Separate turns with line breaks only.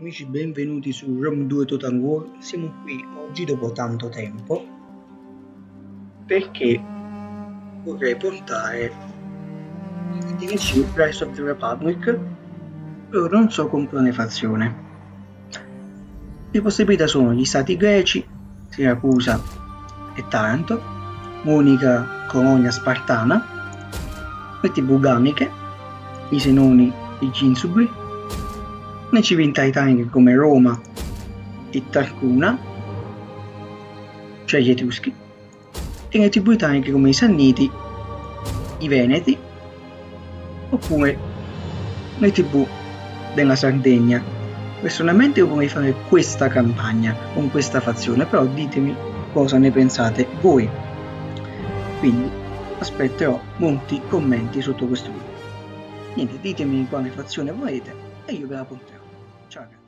Amici, benvenuti su Rome 2 Total War. Siamo qui oggi dopo tanto tempo perché vorrei portare DLC Rise of the Republic però non so con quale fazione. Le possibilità sono gli stati greci, Siracusa e Taranto, Monica, Colonia, Spartana, le tribù gamiche, i Senoni e i Ginsubri, le civiltà italiche come Roma e Tarcuna, cioè gli Etruschi, e le tribù italiche come i Sanniti, i Veneti, oppure le tribù della Sardegna. Personalmente io vorrei fare questa campagna con questa fazione, però ditemi cosa ne pensate voi. Quindi aspetterò molti commenti sotto questo video. Niente, ditemi quale fazione volete e io ve la porterò. charger.